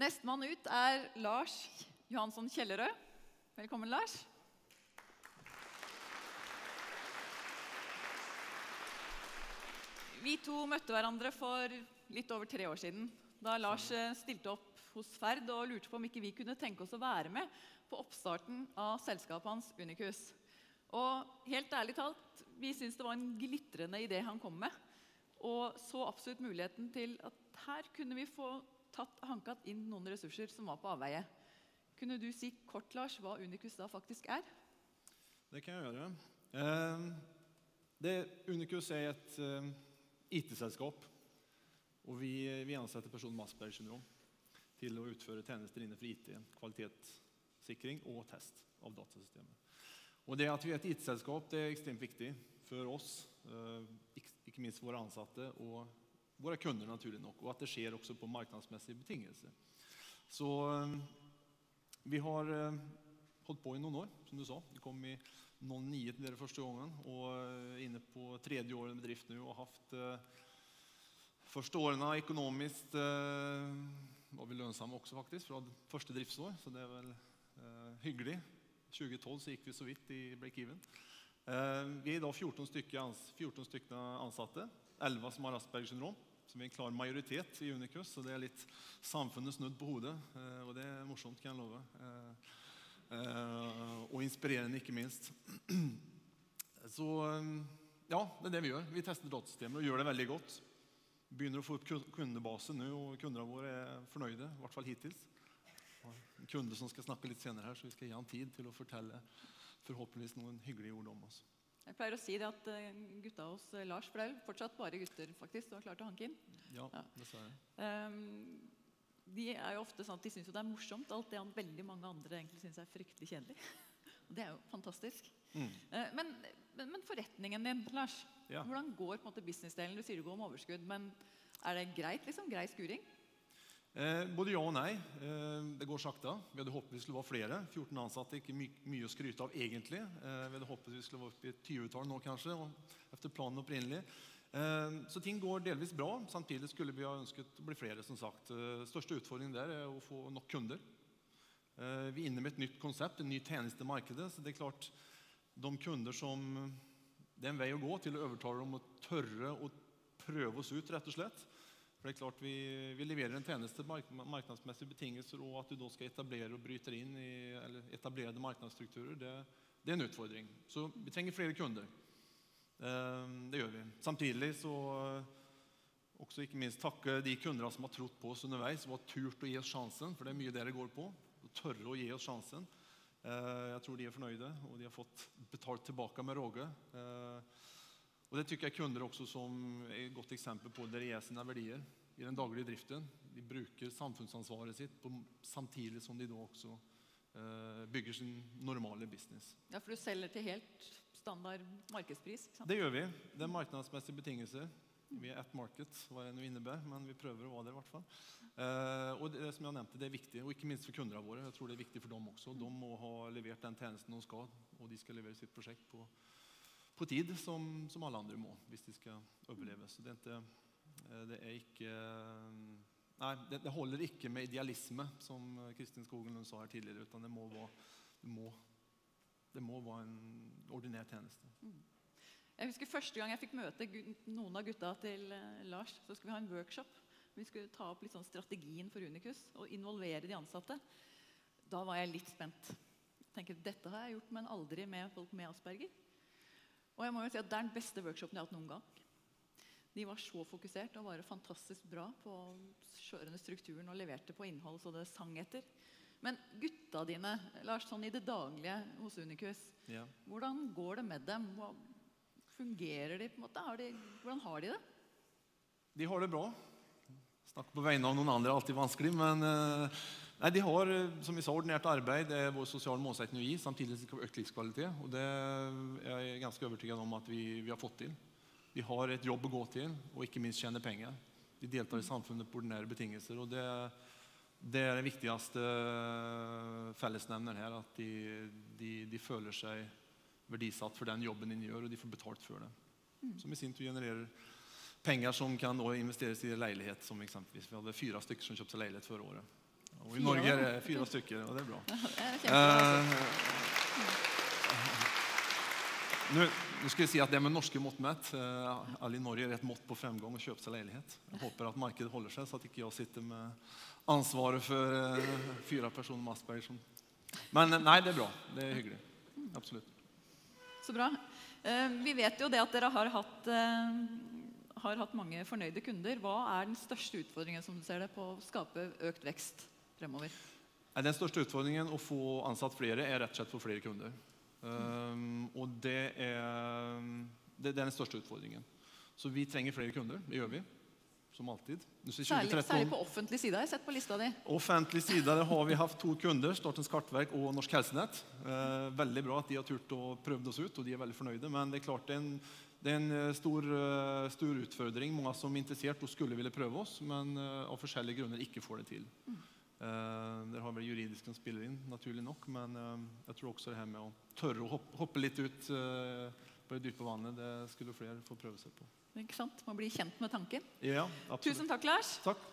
Nestemann ut er Lars Johansson Kjellerød. Velkommen, Lars. Vi to møtte hverandre for litt over tre år siden. Da Lars eh, stilte opp hos Ferd og lurte på om ikke vi kunne tenke oss å være med på oppstarten av selskapet hans Unicus. Og helt ærlig talt, vi syntes det var en glitrende idé han kom med. Og så absolutt muligheten til at her kunne vi få tatt hanket inn noen ressurser som var på avveie. Kunne du si kort, Lars, hva Unicus da faktisk er? Det kan jeg gjøre. Eh, det, Unicus er et eh, IT-selskap. Og vi, vi ansetter personer med Aspergers syndrom til å utføre tjenester innenfor IT, kvalitetssikring og test av datasystemet. Og det At vi er et IT-selskap, det er ekstremt viktig for oss, eh, ikke minst våre ansatte og våre kunder, naturlig nok, og at det skjer også på markedsmessige betingelser. Så eh, vi har eh, holdt på i noen år, som du sa. Vi kom i 09 til dere første gangen og er inne på tredje året med drift nå og har hatt første årene økonomisk var vi lønnsomme også, faktisk, fra første driftsår, så det er vel hyggelig. 2012 så gikk vi så vidt i break-even. Eh, vi er i dag 14 stykker, 14 stykker ansatte. 11 som har Aspergers syndrom. Som er en klar majoritet i Unicus. Så det er litt samfunnet snudd på hodet. Eh, og det er morsomt, kan jeg love. Eh, og inspirerende, ikke minst. Så ja, det er det vi gjør. Vi tester datasystemer og gjør det veldig godt. Begynner å få opp kundebase nå, og kundene våre er fornøyde. I hvert fall hittil en kunde som skal snakke litt senere her, så vi skal gi han tid til å fortelle forhåpentligvis noen hyggelige ord om oss. Jeg pleier å si det at eh, gutta hos eh, Lars For det er fortsatt bare gutter faktisk, du har klart å hanke inn. Ja, dessverre. Um, de er jo ofte sånn at de syns det er morsomt, alt det veldig mange andre egentlig syns er fryktelig kjedelig. Og Det er jo fantastisk. Mm. Uh, men, men, forretningen din, Lars. Ja. Hvordan går på en måte businessdelen? Du sier du går om overskudd, men er det greit? liksom? Grei skuring? Eh, både ja og nei. Eh, det går sakte. Vi hadde håpet vi skulle være flere. 14 ansatte, ikke my mye å skryte av egentlig. Eh, vi hadde håpet vi skulle være oppe i et 20-tall nå kanskje, efter planen opprinnelig. Eh, så ting går delvis bra. Samtidig skulle vi ha ønsket å bli flere. som sagt. Eh, største utfordringen der er å få nok kunder. Eh, vi er inne med et nytt konsept, en ny tjeneste i markedet. så det er klart, de kunder som Det er en vei å gå til å overtale dem å tørre å prøve oss ut, rett og slett. For det er klart Vi, vi leverer en tjeneste mark marknadsmessige betingelser, og at du da skal etablere og bryte inn i eller etablerede marknadsstrukturer, det, det, er en utfordring. Så vi trenger flere kunder. Eh, det gjør vi. Samtidig så også ikke minst takke de kundene som har trodd på oss underveis og har turt å gi oss sjansen, for det er mye det går på. Å tørre å gi oss sjansen. Eh, jeg tror de er fornøyde, og de har fått betalt tilbake med råge. Og Det tycker jeg kunder også som er et godt eksempel på dere de er sine verdier i den daglige driften. De bruker samfunnsansvaret sitt på, samtidig som de da også eh, bygger sin normale business. Ja, For du selger til helt standard markedspris? Det gjør vi. Det er markedsmessige betingelser. Vi er ett market, hva det nå innebærer, men vi prøver å være det. i hvert fall. Eh, og det, som jeg nevnte, det er viktig, og ikke minst for kundene våre. Jeg tror det er viktig for dem også. De må ha levert den tjenesten de skal, og de skal levere sitt prosjekt på på tid, som, som, alle andre må, hvis de skal overleve. Så det er ikke, eh, det er ikke Nei, det, det, holder ikke med idealisme, som Kristin Skogen sa her tidligere. utan det må være, det må, det må være en ordinær tjeneste. Mm. Jeg husker Første gang jeg fikk møte noen av gutta til eh, Lars, så skulle vi ha en workshop. Vi skulle ta opp litt sånn strategien for Unicus og involvere de ansatte. Da var jeg litt spent. Jeg tenker, Dette har jeg gjort, men aldri med folk med asperger. Og jeg må jo si at Det er den beste workshopen jeg har hatt noen gang. De var så fokusert og var fantastisk bra på skjørende strukturen og leverte på innhold så det sang etter. Men gutta dine, Lars, sånn i det daglige hos Unicus, ja. hvordan går det med dem? Hva, fungerer de? på en måte? Har de, hvordan har de det? De har det bra. Snakke på vegne av noen andre er alltid vanskelig. Men uh, nei, de har som vi sa, ordinært arbeid. Det er vår sosiale målsetting å gi. Samtidig som vi øke livskvalitet. Og det er jeg ganske overbevist om at vi, vi, har fått til. Vi har et jobb å gå til, og ikke minst tjene penger. De deltar i samfunnet på ordinære betingelser. og det, det er den viktigste fellesnevneren her. At de, de, de, føler seg verdisatt for den jobben de gjør, og de får betalt for det. Mm. Som i sin tur genererer penger som kan investeres i leilighet. som eksempelvis. Vi hadde fyra stykker som kjøpte leilighet forrige året. Og I Fire Norge er det fire stykker, og det er bra. Nå, skal kjempebra. Eh, at det med norske mått mätt. Eh, Alle i Norge er et mått på fremgang å kjøpe seg leilighet. Jeg håper at markedet holder seg, så at ikke jeg sitter med ansvaret for eh, fyra personer med Asperger. Som... Men nei, det er bra. Det er hyggelig. Absolutt. Så bra. Eh, Vi vet jo det at dere har hatt, eh, har hatt mange fornøyde kunder. Hva er den største utfordringen som du ser det, på å skape økt vekst fremover? Den største utfordringen å få ansatt flere er rett og slett for flere kunder. Um, og det er, det, det er, den største utfordringen. Så vi trenger flere kunder, det gjør vi. Som alltid. Særlig, særlig på offentlig side har jeg sett på lista di. Offentlig side har vi hatt to kunder, Statens kartverk og Norsk Helsenett. Eh, veldig bra at de har turt å prøve oss ut, og de er veldig fornøyde. Men det er klart det er en, det er en eh, stor, uh, stor utfordring. Mange som er interessert og skulle ville prøve oss, men uh, av forskjellige grunner ikke får det til. Eh, der har vel juridisk som spiller inn, naturlig nok. Men eh, jeg tror også det her med å tørre å hoppe, hoppe litt ut eh, på det dype vannet, det skulle flere få prøve seg på. Ikke sant? Man blir kjent med tanken. Ja, absolutt. Tusen takk, Lars. Takk.